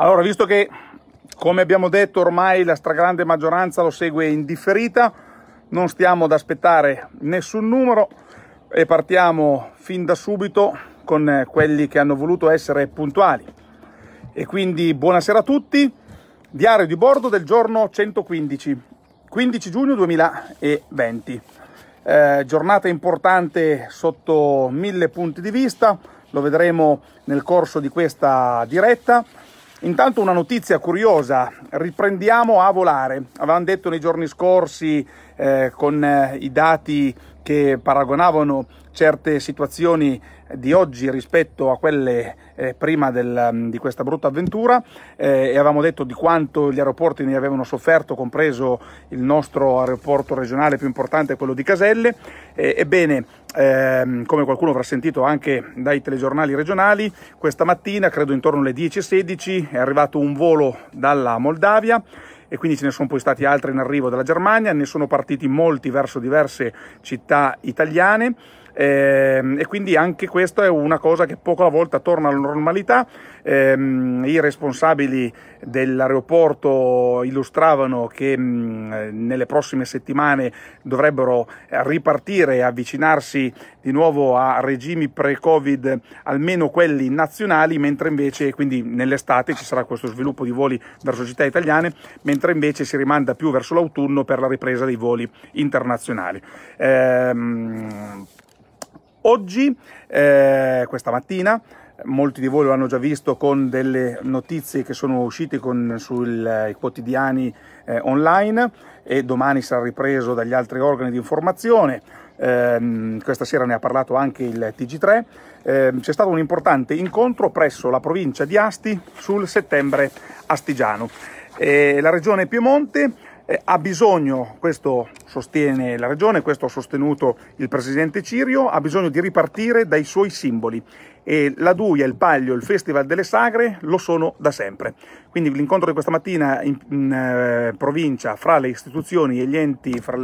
Allora, visto che, come abbiamo detto, ormai la stragrande maggioranza lo segue in differita, non stiamo ad aspettare nessun numero e partiamo fin da subito con quelli che hanno voluto essere puntuali. E quindi buonasera a tutti, diario di bordo del giorno 115, 15 giugno 2020. Eh, giornata importante sotto mille punti di vista, lo vedremo nel corso di questa diretta. Intanto una notizia curiosa, riprendiamo a volare. Avevamo detto nei giorni scorsi eh, con eh, i dati che paragonavano certe situazioni di oggi rispetto a quelle eh, prima del, mm, di questa brutta avventura eh, e avevamo detto di quanto gli aeroporti ne avevano sofferto, compreso il nostro aeroporto regionale più importante, quello di Caselle. Eh, ebbene, ehm, come qualcuno avrà sentito anche dai telegiornali regionali, questa mattina, credo intorno alle 10.16, è arrivato un volo dalla Moldavia e quindi ce ne sono poi stati altri in arrivo dalla Germania, ne sono partiti molti verso diverse città italiane e quindi anche questa è una cosa che poco alla volta torna alla normalità. Eh, I responsabili dell'aeroporto illustravano che mh, nelle prossime settimane dovrebbero ripartire e avvicinarsi di nuovo a regimi pre-Covid, almeno quelli nazionali, mentre invece quindi nell'estate ci sarà questo sviluppo di voli verso città italiane, mentre invece si rimanda più verso l'autunno per la ripresa dei voli internazionali. Eh, Oggi, eh, questa mattina, molti di voi lo hanno già visto con delle notizie che sono uscite sui eh, quotidiani eh, online e domani sarà ripreso dagli altri organi di informazione. Eh, questa sera ne ha parlato anche il TG3. Eh, c'è stato un importante incontro presso la provincia di Asti sul settembre astigiano. la regione Piemonte eh, ha bisogno, questo sostiene la Regione, questo ha sostenuto il Presidente Cirio, ha bisogno di ripartire dai suoi simboli e la Duia, il Paglio, il Festival delle Sagre lo sono da sempre. Quindi l'incontro di questa mattina in, in eh, provincia fra le istituzioni e gli enti, fra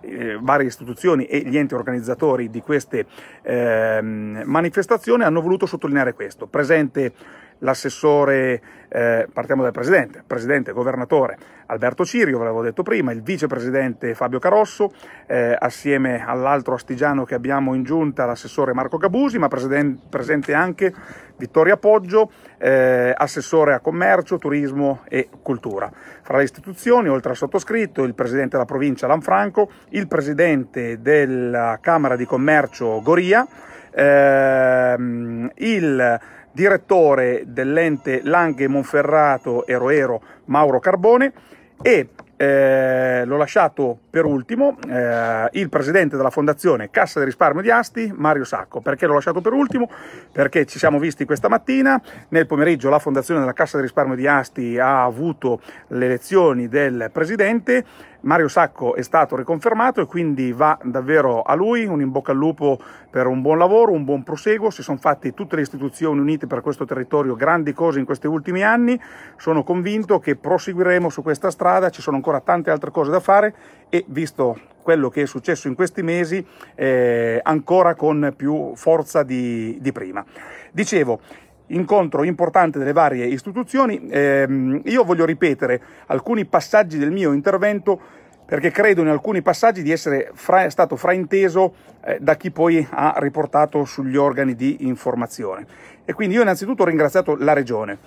eh, varie istituzioni e gli enti organizzatori di queste eh, manifestazioni hanno voluto sottolineare questo. Presente l'assessore, eh, partiamo dal presidente, presidente governatore Alberto Cirio, ve l'avevo detto prima, il vicepresidente Fabio Carosso, eh, assieme all'altro astigiano che abbiamo in giunta, l'assessore Marco Gabusi, ma presente anche Vittoria Poggio, eh, assessore a commercio, turismo e cultura. Fra le istituzioni, oltre al sottoscritto, il presidente della provincia Lanfranco, il presidente della Camera di Commercio Goria, ehm, il direttore dell'ente Langhe Monferrato Eroero Mauro Carbone e eh, l'ho lasciato per ultimo eh, il presidente della fondazione Cassa di Risparmio di Asti, Mario Sacco. Perché l'ho lasciato per ultimo? Perché ci siamo visti questa mattina, nel pomeriggio la fondazione della Cassa di Risparmio di Asti ha avuto le elezioni del presidente, Mario Sacco è stato riconfermato e quindi va davvero a lui, un in bocca al lupo per un buon lavoro, un buon proseguo, si sono fatte tutte le istituzioni unite per questo territorio grandi cose in questi ultimi anni, sono convinto che proseguiremo su questa strada, ci sono ancora tante altre cose da fare e visto quello che è successo in questi mesi eh, ancora con più forza di, di prima. Dicevo, incontro importante delle varie istituzioni. Eh, io voglio ripetere alcuni passaggi del mio intervento perché credo in alcuni passaggi di essere fra, stato frainteso eh, da chi poi ha riportato sugli organi di informazione. E quindi io innanzitutto ho ringraziato la Regione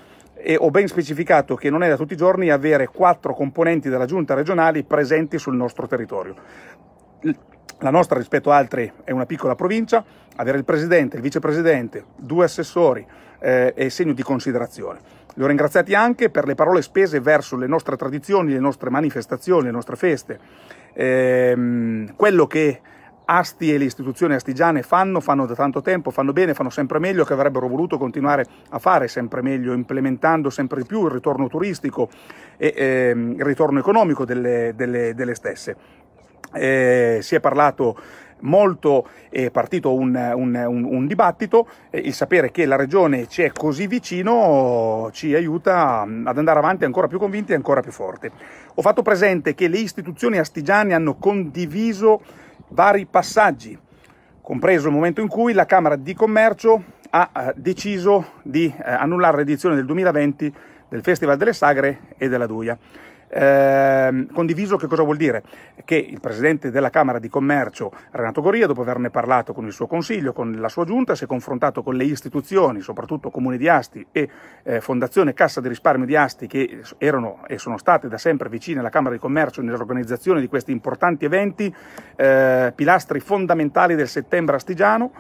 e ho ben specificato che non è da tutti i giorni avere quattro componenti della giunta regionali presenti sul nostro territorio. La nostra rispetto a altri è una piccola provincia, avere il presidente, il vicepresidente, due assessori eh, è segno di considerazione. Li ho ringraziati anche per le parole spese verso le nostre tradizioni, le nostre manifestazioni, le nostre feste. Eh, quello che Asti e le istituzioni astigiane fanno, fanno da tanto tempo, fanno bene, fanno sempre meglio, che avrebbero voluto continuare a fare sempre meglio, implementando sempre di più il ritorno turistico e eh, il ritorno economico delle, delle, delle stesse. Eh, si è parlato molto, è partito un, un, un, un dibattito, il sapere che la regione ci è così vicino ci aiuta ad andare avanti ancora più convinti e ancora più forti. Ho fatto presente che le istituzioni astigiane hanno condiviso vari passaggi, compreso il momento in cui la Camera di Commercio ha eh, deciso di eh, annullare l'edizione del 2020 del Festival delle Sagre e della Duia. Eh, condiviso che cosa vuol dire? Che il presidente della Camera di Commercio, Renato Goria, dopo averne parlato con il suo consiglio, con la sua giunta, si è confrontato con le istituzioni, soprattutto Comune di Asti e eh, Fondazione Cassa di Risparmio di Asti, che erano e sono state da sempre vicine alla Camera di Commercio nell'organizzazione di questi importanti eventi, eh, pilastri fondamentali del settembre astigiano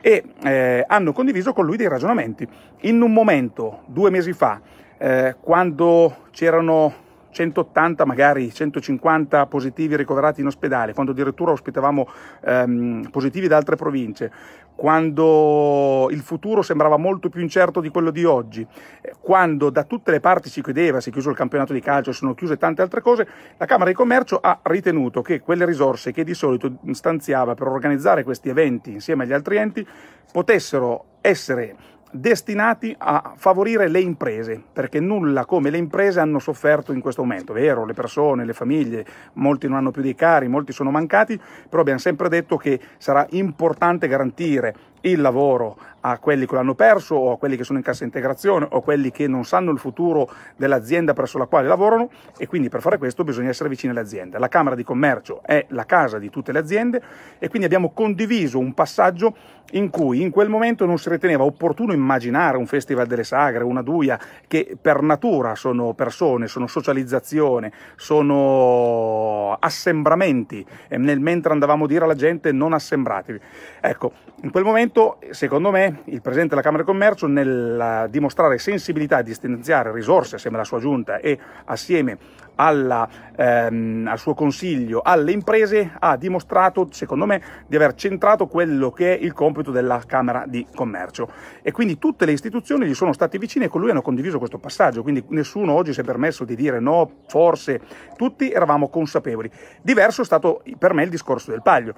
e eh, hanno condiviso con lui dei ragionamenti. In un momento, due mesi fa, eh, quando c'erano 180, magari 150 positivi ricoverati in ospedale, quando addirittura ospitavamo ehm, positivi da altre province, quando il futuro sembrava molto più incerto di quello di oggi, eh, quando da tutte le parti si chiudeva, si è chiuso il campionato di calcio, sono chiuse tante altre cose, la Camera di Commercio ha ritenuto che quelle risorse che di solito stanziava per organizzare questi eventi insieme agli altri enti potessero essere destinati a favorire le imprese, perché nulla come le imprese hanno sofferto in questo momento, vero, le persone, le famiglie, molti non hanno più dei cari, molti sono mancati, però abbiamo sempre detto che sarà importante garantire il lavoro a quelli che l'hanno perso o a quelli che sono in cassa integrazione o a quelli che non sanno il futuro dell'azienda presso la quale lavorano e quindi per fare questo bisogna essere vicini alle aziende. La Camera di Commercio è la casa di tutte le aziende e quindi abbiamo condiviso un passaggio in cui in quel momento non si riteneva opportuno immaginare un festival delle sagre, una duia che per natura sono persone, sono socializzazione, sono assembramenti e nel mentre andavamo a dire alla gente non assembratevi. Ecco, in quel momento secondo me il Presidente della Camera di Commercio nel dimostrare sensibilità di stanziare risorse assieme alla sua giunta e assieme alla, ehm, al suo consiglio alle imprese ha dimostrato, secondo me, di aver centrato quello che è il compito della Camera di Commercio. E quindi tutte le istituzioni gli sono state vicine e con lui hanno condiviso questo passaggio, quindi nessuno oggi si è permesso di dire no, forse, tutti eravamo consapevoli. Diverso è stato per me il discorso del Paglio.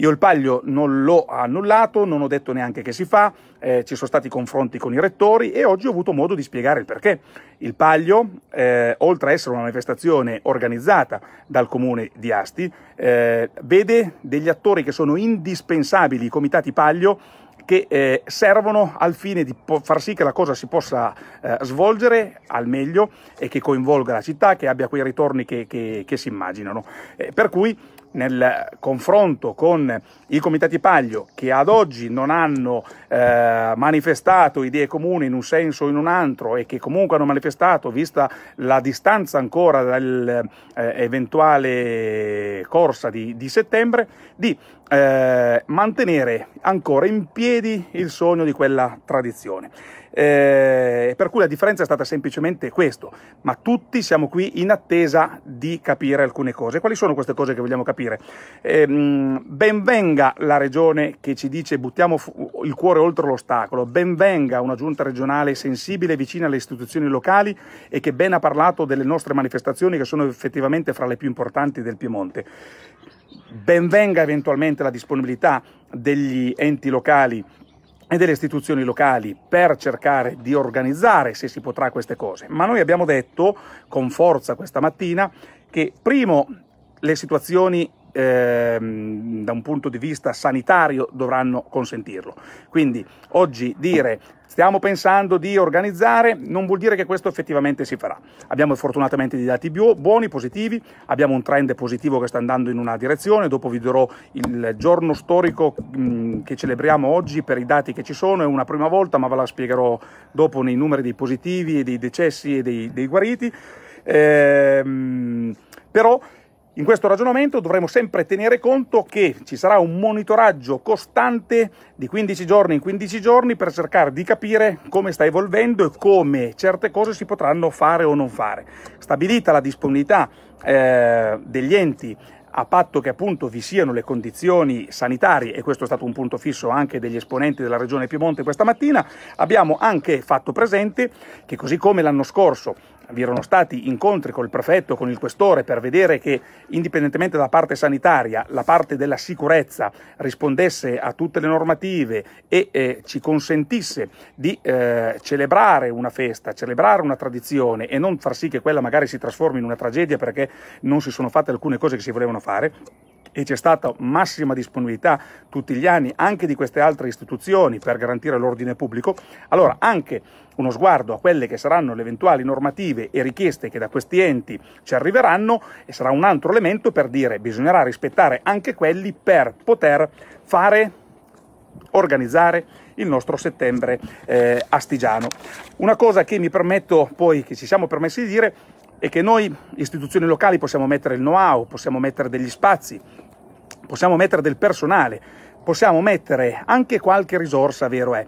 Io il Paglio non l'ho annullato, non ho detto neanche che si fa, eh, ci sono stati confronti con i rettori e oggi ho avuto modo di spiegare il perché. Il Paglio, eh, oltre a essere una manifestazione organizzata dal comune di Asti, eh, vede degli attori che sono indispensabili, i comitati Paglio, che eh, servono al fine di far sì che la cosa si possa eh, svolgere al meglio e che coinvolga la città, che abbia quei ritorni che, che, che si immaginano. Eh, per cui nel confronto con i comitati Paglio che ad oggi non hanno eh, manifestato idee comuni in un senso o in un altro e che comunque hanno manifestato, vista la distanza ancora dall'eventuale eh, corsa di, di, settembre, di eh, mantenere ancora in piedi il sogno di quella tradizione. Eh, per cui la differenza è stata semplicemente questo, ma tutti siamo qui in attesa di capire alcune cose. Quali sono queste cose che vogliamo capire? Eh, ben venga la regione che ci dice buttiamo il cuore oltre l'ostacolo, ben venga una giunta regionale sensibile, vicina alle istituzioni locali e che ben ha parlato delle nostre manifestazioni che sono effettivamente fra le più importanti del Piemonte. Ben venga eventualmente la disponibilità degli enti locali e delle istituzioni locali per cercare di organizzare, se si potrà, queste cose. Ma noi abbiamo detto con forza questa mattina che, primo, le situazioni ehm, da un punto di vista sanitario dovranno consentirlo. Quindi oggi dire stiamo pensando di organizzare non vuol dire che questo effettivamente si farà. Abbiamo fortunatamente dei dati buoni, positivi, abbiamo un trend positivo che sta andando in una direzione, dopo vi darò il giorno storico che celebriamo oggi per i dati che ci sono, è una prima volta ma ve la spiegherò dopo nei numeri dei positivi e dei decessi e dei, dei guariti. Ehm, però in questo ragionamento dovremo sempre tenere conto che ci sarà un monitoraggio costante di 15 giorni in 15 giorni per cercare di capire come sta evolvendo e come certe cose si potranno fare o non fare. Stabilita la disponibilità eh, degli enti a patto che appunto vi siano le condizioni sanitarie, e questo è stato un punto fisso anche degli esponenti della Regione Piemonte questa mattina, abbiamo anche fatto presente che così come l'anno scorso vi erano stati incontri col prefetto, con il questore, per vedere che indipendentemente dalla parte sanitaria, la parte della sicurezza rispondesse a tutte le normative e eh, ci consentisse di eh, celebrare una festa, celebrare una tradizione e non far sì che quella magari si trasformi in una tragedia perché non si sono fatte alcune cose che si volevano fare. E c'è stata massima disponibilità tutti gli anni anche di queste altre istituzioni per garantire l'ordine pubblico, allora anche uno sguardo a quelle che saranno le eventuali normative e richieste che da questi enti ci arriveranno e sarà un altro elemento per dire bisognerà rispettare anche quelli per poter fare, organizzare il nostro settembre eh, astigiano. Una cosa che mi permetto poi, che ci siamo permessi di dire, è che noi istituzioni locali possiamo mettere il know-how, possiamo mettere degli spazi, possiamo mettere del personale, possiamo mettere anche qualche risorsa, vero è,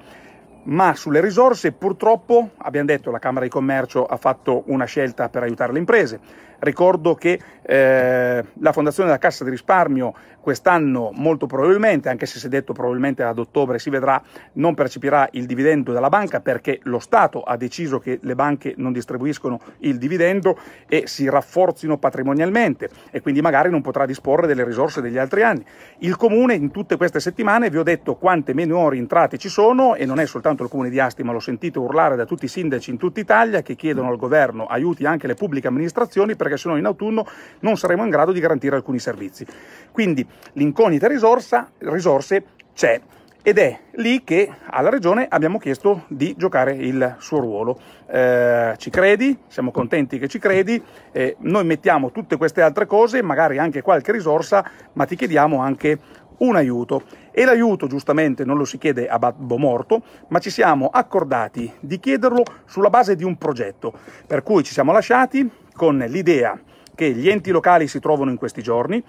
ma sulle risorse purtroppo abbiamo detto la Camera di Commercio ha fatto una scelta per aiutare le imprese. Ricordo che eh, la Fondazione della Cassa di Risparmio quest'anno molto probabilmente, anche se si è detto probabilmente ad ottobre si vedrà, non percepirà il dividendo dalla banca perché lo Stato ha deciso che le banche non distribuiscono il dividendo e si rafforzino patrimonialmente e quindi magari non potrà disporre delle risorse degli altri anni. Il Comune in tutte queste settimane vi ho detto quante minori entrate ci sono e non è soltanto il Comune di Asti, ma l'ho sentito urlare da tutti i sindaci in tutta Italia che chiedono al governo aiuti anche le pubbliche amministrazioni perché se no in autunno non saremo in grado di garantire alcuni servizi. Quindi l'incognita risorse c'è ed è lì che alla Regione abbiamo chiesto di giocare il suo ruolo. Eh, ci credi? Siamo contenti che ci credi, eh, noi mettiamo tutte queste altre cose, magari anche qualche risorsa, ma ti chiediamo anche un aiuto. E l'aiuto giustamente non lo si chiede a babbo morto, ma ci siamo accordati di chiederlo sulla base di un progetto, per cui ci siamo lasciati con l'idea che gli enti locali si trovano in questi giorni,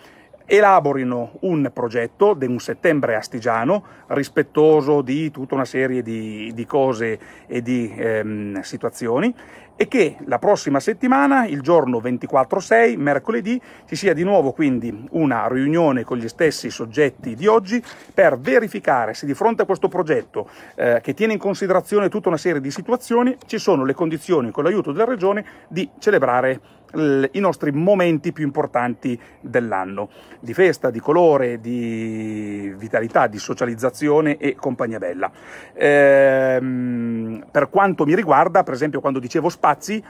elaborino un progetto di un settembre astigiano rispettoso di tutta una serie di, di cose e di ehm, situazioni e che la prossima settimana, il giorno 24-6, mercoledì, ci sia di nuovo quindi una riunione con gli stessi soggetti di oggi per verificare se di fronte a questo progetto eh, che tiene in considerazione tutta una serie di situazioni ci sono le condizioni con l'aiuto della Regione di celebrare i nostri momenti più importanti dell'anno, di festa, di colore, di vitalità, di socializzazione e compagnia bella. Ehm, per quanto mi riguarda, per esempio quando dicevo spazi,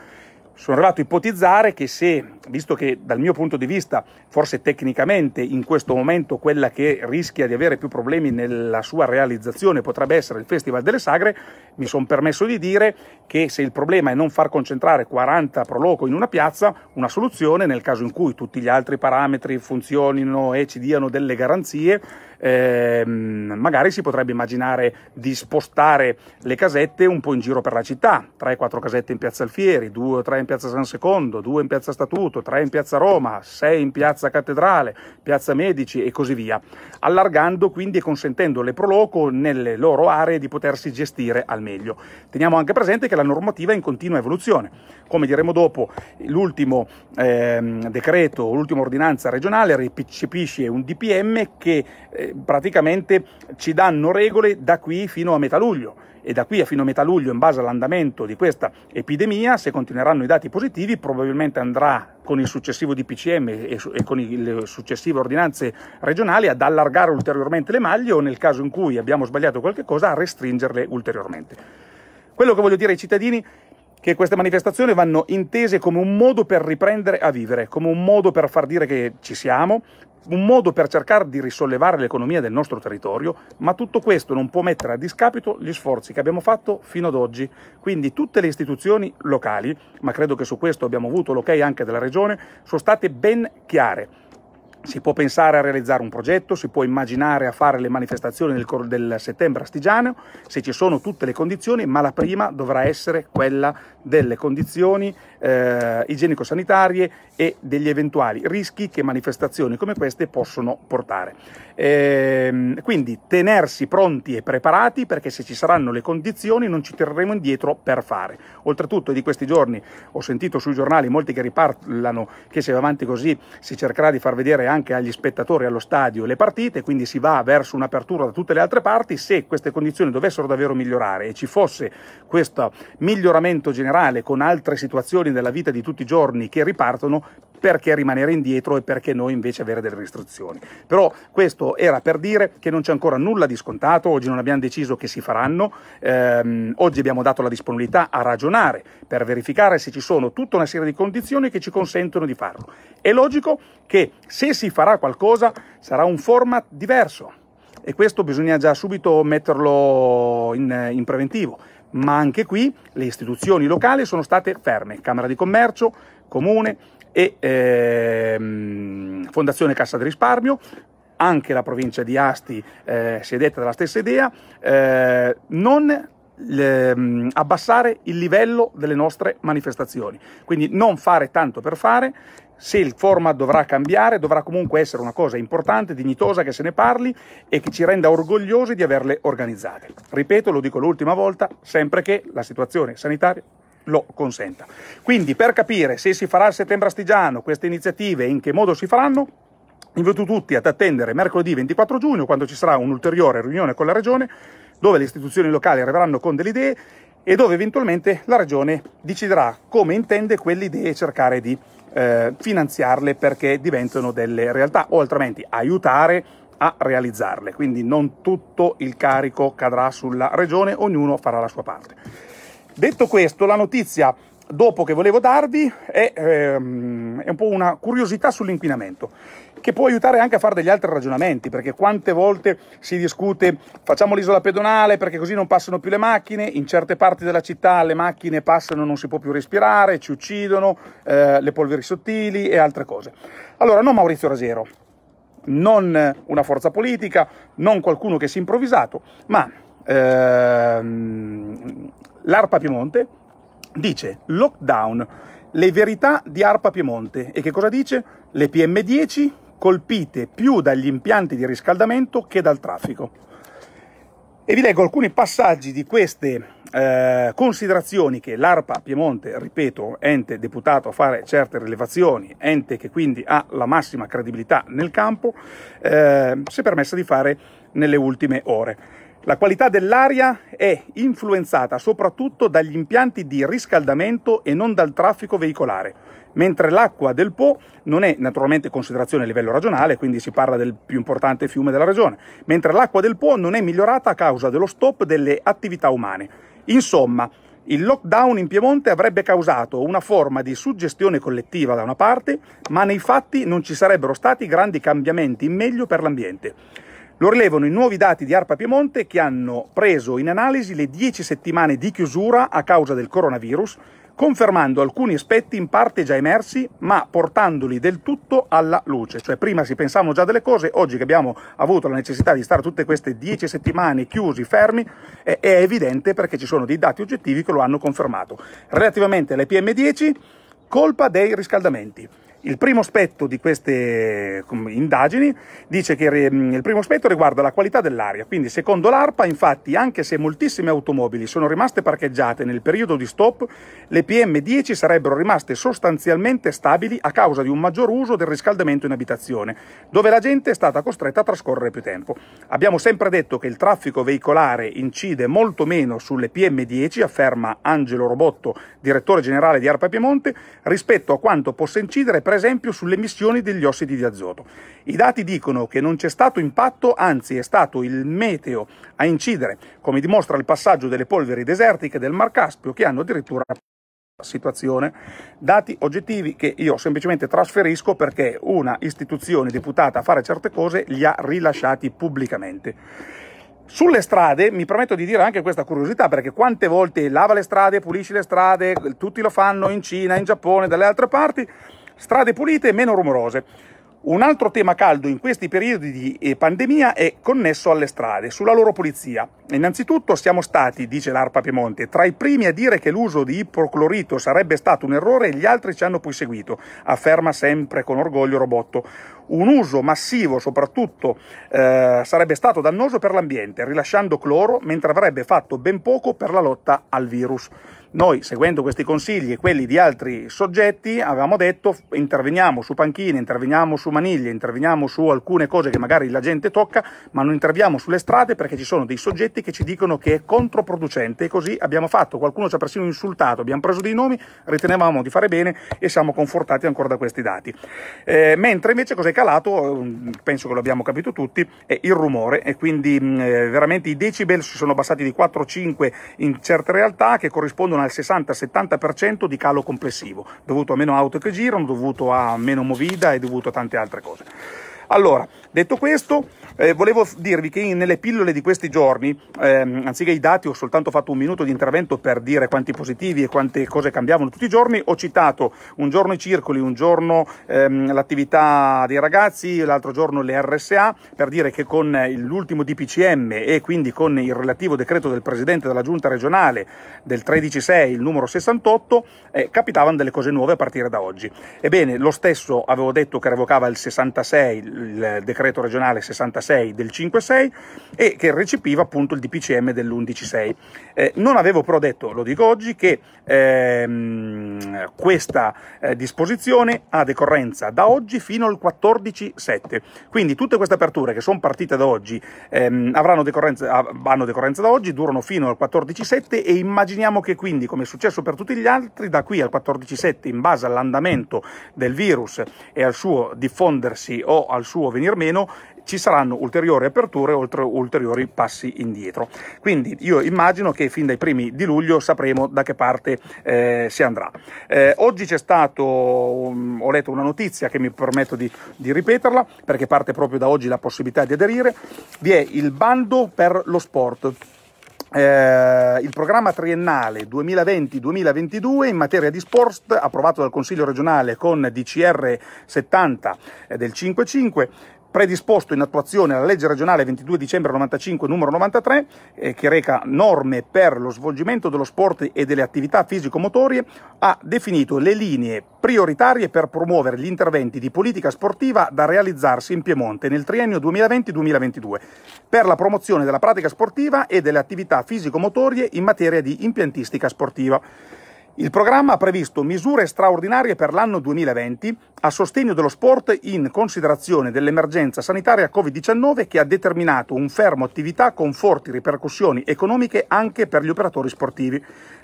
sono arrivato a ipotizzare che se, visto che dal mio punto di vista, forse tecnicamente in questo momento quella che rischia di avere più problemi nella sua realizzazione potrebbe essere il Festival delle Sagre, mi sono permesso di dire che se il problema è non far concentrare 40 proloco in una piazza, una soluzione nel caso in cui tutti gli altri parametri funzionino e ci diano delle garanzie, eh, magari si potrebbe immaginare di spostare le casette un po' in giro per la città, 3-4 casette in piazza Alfieri, 2 o 3 in piazza San Secondo, 2 in piazza Statuto, 3 in piazza Roma, 6 in piazza Cattedrale, piazza Medici e così via, allargando quindi e consentendo le proloco nelle loro aree di potersi gestire al meglio. Teniamo anche presente che la normativa è in continua evoluzione. Come diremo dopo, l'ultimo eh, decreto, l'ultima ordinanza regionale recepisce un DPM che praticamente ci danno regole da qui fino a metà luglio e da qui a fino a metà luglio, in base all'andamento di questa epidemia, se continueranno i dati positivi, probabilmente andrà con il successivo DPCM e, con le successive ordinanze regionali ad allargare ulteriormente le maglie o nel caso in cui abbiamo sbagliato qualche cosa a restringerle ulteriormente. Quello che voglio dire ai cittadini che queste manifestazioni vanno intese come un modo per riprendere a vivere, come un modo per far dire che ci siamo, un modo per cercare di risollevare l'economia del nostro territorio, ma tutto questo non può mettere a discapito gli sforzi che abbiamo fatto fino ad oggi. Quindi tutte le istituzioni locali, ma credo che su questo abbiamo avuto l'ok anche della Regione, sono state ben chiare si può pensare a realizzare un progetto, si può immaginare a fare le manifestazioni del, del, settembre astigiano, se ci sono tutte le condizioni, ma la prima dovrà essere quella delle condizioni eh, igienico-sanitarie e degli eventuali rischi che manifestazioni come queste possono portare. Eh, quindi tenersi pronti e preparati perché se ci saranno le condizioni non ci terremo indietro per fare. Oltretutto di questi giorni ho sentito sui giornali molti che riparlano che se va avanti così si cercherà di far vedere anche agli spettatori allo stadio le partite, quindi si va verso un'apertura da tutte le altre parti. Se queste condizioni dovessero davvero migliorare e ci fosse questo miglioramento generale con altre situazioni della vita di tutti i giorni che ripartono, perché rimanere indietro e perché noi invece avere delle restrizioni. Però questo era per dire che non c'è ancora nulla di scontato, oggi non abbiamo deciso che si faranno, ehm, oggi abbiamo dato la disponibilità a ragionare per verificare se ci sono tutta una serie di condizioni che ci consentono di farlo. È logico che se si farà qualcosa sarà un format diverso e questo bisogna già subito metterlo in, in preventivo ma anche qui le istituzioni locali sono state ferme, Camera di Commercio, Comune e ehm, Fondazione Cassa di Risparmio, anche la provincia di Asti eh, si è detta della stessa idea, eh, non le, mm, abbassare il livello delle nostre manifestazioni, quindi non fare tanto per fare, se il format dovrà cambiare, dovrà comunque essere una cosa importante, dignitosa, che se ne parli e che ci renda orgogliosi di averle organizzate. Ripeto, lo dico l'ultima volta, sempre che la situazione sanitaria lo consenta. Quindi per capire se si farà il settembre astigiano queste iniziative e in che modo si faranno, invito tutti ad attendere mercoledì 24 giugno quando ci sarà un'ulteriore riunione con la Regione dove le istituzioni locali arriveranno con delle idee e dove eventualmente la Regione deciderà come intende quelle idee cercare di eh, finanziarle perché diventano delle realtà o altrimenti aiutare a realizzarle. Quindi non tutto il carico cadrà sulla regione, ognuno farà la sua parte. Detto questo, la notizia dopo che volevo darvi è, ehm, è un po' una curiosità sull'inquinamento che può aiutare anche a fare degli altri ragionamenti, perché quante volte si discute facciamo l'isola pedonale perché così non passano più le macchine, in certe parti della città le macchine passano, non si può più respirare, ci uccidono, eh, le polveri sottili e altre cose. Allora, non Maurizio Rasero, non una forza politica, non qualcuno che si è improvvisato, ma ehm, l'ARPA Piemonte dice lockdown, le verità di ARPA Piemonte. E che cosa dice? Le PM10 colpite più dagli impianti di riscaldamento che dal traffico. E vi leggo alcuni passaggi di queste eh, considerazioni che l'ARPA Piemonte, ripeto, ente deputato a fare certe rilevazioni, ente che quindi ha la massima credibilità nel campo, eh, si è permessa di fare nelle ultime ore. La qualità dell'aria è influenzata soprattutto dagli impianti di riscaldamento e non dal traffico veicolare mentre l'acqua del Po non è naturalmente considerazione a livello regionale, quindi si parla del più importante fiume della regione, mentre l'acqua del Po non è migliorata a causa dello stop delle attività umane. Insomma, il lockdown in Piemonte avrebbe causato una forma di suggestione collettiva da una parte, ma nei fatti non ci sarebbero stati grandi cambiamenti in meglio per l'ambiente. Lo rilevano i nuovi dati di ARPA Piemonte che hanno preso in analisi le 10 settimane di chiusura a causa del coronavirus, confermando alcuni aspetti in parte già emersi, ma portandoli del tutto alla luce. Cioè prima si pensavano già delle cose, oggi che abbiamo avuto la necessità di stare tutte queste dieci settimane chiusi, fermi, è evidente perché ci sono dei dati oggettivi che lo hanno confermato. Relativamente alle PM10, colpa dei riscaldamenti. Il primo aspetto di queste indagini dice che mm, il primo aspetto riguarda la qualità dell'aria, quindi secondo l'ARPA infatti anche se moltissime automobili sono rimaste parcheggiate nel periodo di stop, le PM10 sarebbero rimaste sostanzialmente stabili a causa di un maggior uso del riscaldamento in abitazione, dove la gente è stata costretta a trascorrere più tempo. Abbiamo sempre detto che il traffico veicolare incide molto meno sulle PM10, afferma Angelo Robotto, direttore generale di ARPA Piemonte, rispetto a quanto possa incidere per esempio sulle emissioni degli ossidi di azoto. I dati dicono che non c'è stato impatto, anzi è stato il meteo a incidere, come dimostra il passaggio delle polveri desertiche del Mar Caspio che hanno addirittura situazione, dati oggettivi che io semplicemente trasferisco perché una istituzione deputata a fare certe cose li ha rilasciati pubblicamente. Sulle strade mi permetto di dire anche questa curiosità perché quante volte lava le strade, pulisci le strade, tutti lo fanno in Cina, in Giappone, dalle altre parti, strade pulite e meno rumorose. Un altro tema caldo in questi periodi di eh, pandemia è connesso alle strade, sulla loro pulizia. Innanzitutto siamo stati, dice l'ARPA Piemonte, tra i primi a dire che l'uso di ipoclorito sarebbe stato un errore e gli altri ci hanno poi seguito, afferma sempre con orgoglio Robotto. Un uso massivo soprattutto eh, sarebbe stato dannoso per l'ambiente, rilasciando cloro, mentre avrebbe fatto ben poco per la lotta al virus. Noi, seguendo questi consigli e quelli di altri soggetti, avevamo detto interveniamo su panchine, interveniamo su maniglie, interveniamo su alcune cose che magari la gente tocca, ma non interveniamo sulle strade perché ci sono dei soggetti che ci dicono che è controproducente e così abbiamo fatto. Qualcuno ci ha persino insultato, abbiamo preso dei nomi, ritenevamo di fare bene e siamo confortati ancora da questi dati. Eh, mentre invece cos'è calato, eh, penso che lo abbiamo capito tutti, è il rumore e quindi mm, eh, veramente i decibel si sono abbassati di 4-5 in certe realtà che corrispondono al 60-70% di calo complessivo, dovuto a meno auto che girano, dovuto a meno movida e dovuto a tante altre cose. Allora, detto questo, eh, volevo dirvi che nelle pillole di questi giorni, ehm, anziché i dati, ho soltanto fatto un minuto di intervento per dire quanti positivi e quante cose cambiavano tutti i giorni. Ho citato un giorno i circoli, un giorno ehm, l'attività dei ragazzi, l'altro giorno le RSA, per dire che con l'ultimo DPCM e quindi con il relativo decreto del Presidente della Giunta regionale del 13-6, il numero 68, eh, capitavano delle cose nuove a partire da oggi. Ebbene, lo stesso avevo detto che revocava il 66, il decreto regionale 66, 6 del 5-6 e che recepiva appunto il DPCM dell'11-6. Eh, non avevo però detto, lo dico oggi, che ehm, questa eh, disposizione ha decorrenza da oggi fino al 14-7. Quindi tutte queste aperture che sono partite da oggi ehm, avranno decorrenza, hanno decorrenza da oggi, durano fino al 14-7 e immaginiamo che quindi, come è successo per tutti gli altri, da qui al 14-7, in base all'andamento del virus e al suo diffondersi o al suo venir meno, ci saranno ulteriori aperture oltre ulteriori passi indietro. Quindi io immagino che fin dai primi di luglio sapremo da che parte eh, si andrà. Eh, oggi c'è stato, um, ho letto una notizia che mi permetto di, di, ripeterla perché parte proprio da oggi la possibilità di aderire, vi è il bando per lo sport. Eh, il programma triennale 2020-2022 in materia di sport approvato dal Consiglio regionale con DCR 70 eh, del 55 predisposto in attuazione alla legge regionale 22 dicembre 95 numero 93 eh, che reca norme per lo svolgimento dello sport e delle attività fisico-motorie, ha definito le linee prioritarie per promuovere gli interventi di politica sportiva da realizzarsi in Piemonte nel triennio 2020-2022 per la promozione della pratica sportiva e delle attività fisico-motorie in materia di impiantistica sportiva. Il programma ha previsto misure straordinarie per l'anno 2020 a sostegno dello sport in considerazione dell'emergenza sanitaria Covid-19 che ha determinato un fermo attività con forti ripercussioni economiche anche per gli operatori sportivi.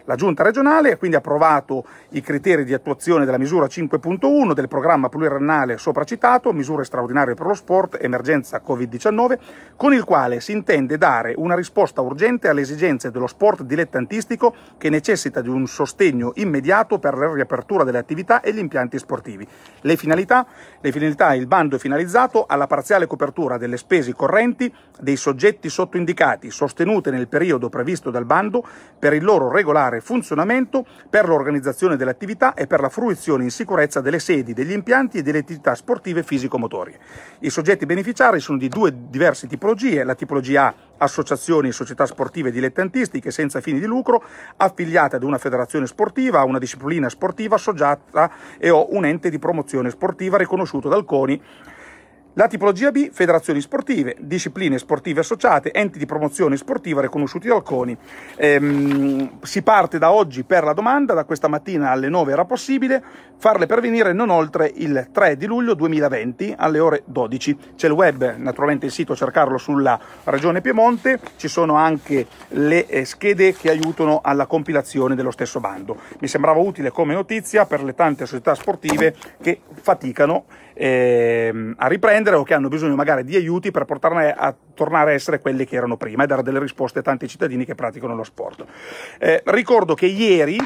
La Giunta regionale ha quindi approvato i criteri di attuazione della misura 5.1 del programma pluriennale sopracitato, misure straordinarie per lo sport, emergenza Covid-19, con il quale si intende dare una risposta urgente alle esigenze dello sport dilettantistico che necessita di un sostegno immediato per la riapertura delle attività e gli impianti sportivi. Le finalità? Le finalità, il bando è finalizzato alla parziale copertura delle spese correnti dei soggetti sottoindicati, sostenute nel periodo previsto dal bando per il loro regolare funzionamento per l'organizzazione delle attività e per la fruizione in sicurezza delle sedi, degli impianti e delle attività sportive fisico-motorie. I soggetti beneficiari sono di due diverse tipologie, la tipologia A associazioni e società sportive dilettantistiche senza fini di lucro, affiliate ad una federazione sportiva, a una disciplina sportiva associata e o un ente di promozione sportiva riconosciuto dal CONI la tipologia B, federazioni sportive, discipline sportive associate, enti di promozione sportiva riconosciuti dal CONI. Ehm, si parte da oggi per la domanda, da questa mattina alle 9 era possibile, farle pervenire non oltre il 3 di luglio 2020 alle ore 12. C'è il web, naturalmente il sito, cercarlo sulla Regione Piemonte, ci sono anche le eh, schede che aiutano alla compilazione dello stesso bando. Mi sembrava utile come notizia per le tante società sportive che faticano eh, a riprendere o che hanno bisogno magari di aiuti per portarne a tornare a essere quelli che erano prima e dare delle risposte a tanti cittadini che praticano lo sport. Eh, ricordo che ieri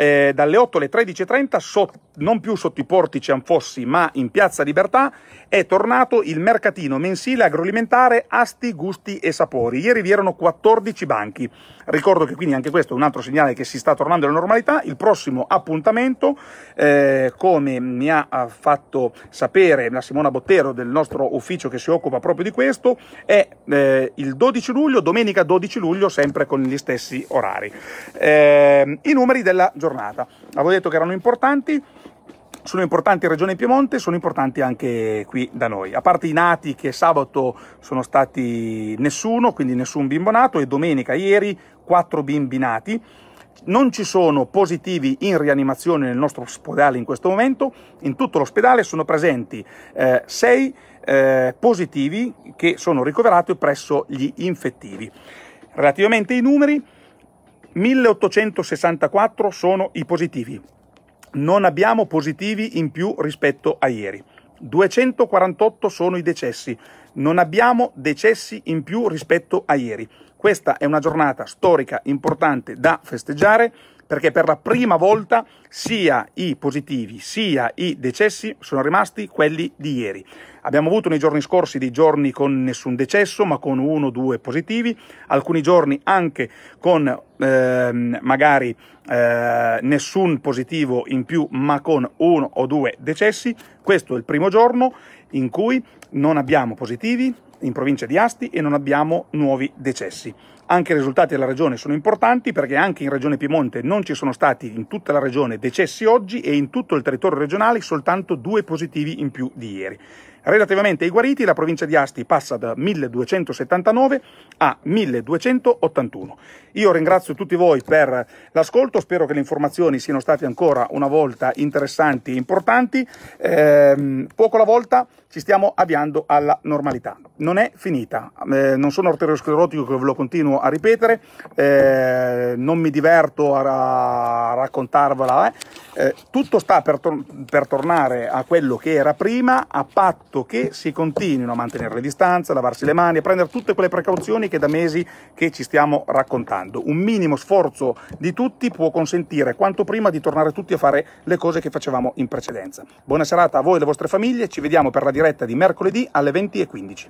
eh, dalle 8 alle 13.30, so, non più sotto i portici Anfossi, ma in Piazza Libertà, è tornato il mercatino mensile agroalimentare Asti, Gusti e Sapori. Ieri vi erano 14 banchi. Ricordo che quindi anche questo è un altro segnale che si sta tornando alla normalità. Il prossimo appuntamento, eh, come mi ha fatto sapere la Simona Bottero del nostro ufficio che si occupa proprio di questo, è eh, il 12 luglio, domenica 12 luglio, sempre con gli stessi orari. Eh, I numeri della giornata. Avevo detto che erano importanti, sono importanti in Regione Piemonte, sono importanti anche qui da noi. A parte i nati che sabato sono stati nessuno, quindi nessun bimbo nato, e domenica ieri quattro bimbi nati. Non ci sono positivi in rianimazione nel nostro ospedale in questo momento, in tutto l'ospedale sono presenti 6 eh, eh, positivi che sono ricoverati presso gli infettivi. Relativamente ai numeri, 1864 sono i positivi, non abbiamo positivi in più rispetto a ieri. 248 sono i decessi, non abbiamo decessi in più rispetto a ieri. Questa è una giornata storica importante da festeggiare perché per la prima volta sia i positivi sia i decessi sono rimasti quelli di ieri. Abbiamo avuto nei giorni scorsi dei giorni con nessun decesso, ma con uno o due positivi, alcuni giorni anche con eh, magari eh, nessun positivo in più, ma con uno o due decessi. Questo è il primo giorno in cui non abbiamo positivi in provincia di Asti e non abbiamo nuovi decessi. Anche i risultati della regione sono importanti perché anche in regione Piemonte non ci sono stati in tutta la regione decessi oggi e in tutto il territorio regionale soltanto due positivi in più di ieri. Relativamente ai guariti, la provincia di Asti passa da 1279 a 1281. Io ringrazio tutti voi per l'ascolto, spero che le informazioni siano state ancora una volta interessanti e importanti. Eh, poco alla volta ci stiamo avviando alla normalità. Non è finita, eh, non sono arteriosclerotico che ve lo continuo a ripetere, eh, non mi diverto a, a raccontarvela, eh. Eh, tutto sta per, tor per tornare a quello che era prima, a patto che si continuino a mantenere le distanze, a lavarsi le mani, a prendere tutte quelle precauzioni che da mesi che ci stiamo raccontando. Un minimo sforzo di tutti può consentire quanto prima di tornare tutti a fare le cose che facevamo in precedenza. Buona serata a voi e alle vostre famiglie, ci vediamo per la diretta di mercoledì alle 20.15.